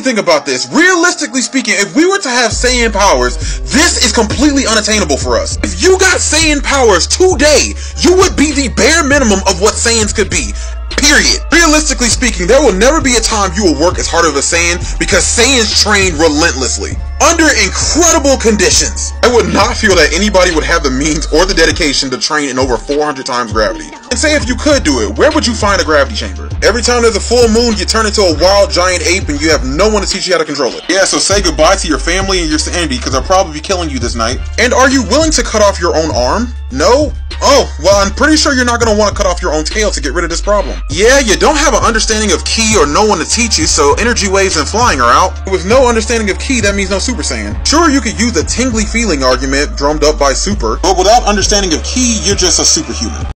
think about this. Realistically speaking, if we were to have Saiyan powers, this is completely unattainable for us. If you got Saiyan powers today, you would be the bare minimum of what Saiyans could be. Period. Realistically speaking, there will never be a time you will work as hard as a Saiyan because Saiyans train relentlessly. Under incredible conditions. I would not feel that anybody would have the means or the dedication to train in over 400 times gravity. And say if you could do it, where would you find a gravity chamber? Every time there's a full moon, you turn into a wild giant ape and you have no one to teach you how to control it. Yeah, so say goodbye to your family and your sanity because they'll probably be killing you this night. And are you willing to cut off your own arm? No? Oh, well, I'm pretty sure you're not going to want to cut off your own tail to get rid of this problem. Yeah, you don't have an understanding of ki or no one to teach you, so energy waves and flying are out. With no understanding of ki, that means no Super Saiyan. Sure, you could use the tingly feeling argument drummed up by Super, but without understanding of ki, you're just a superhuman.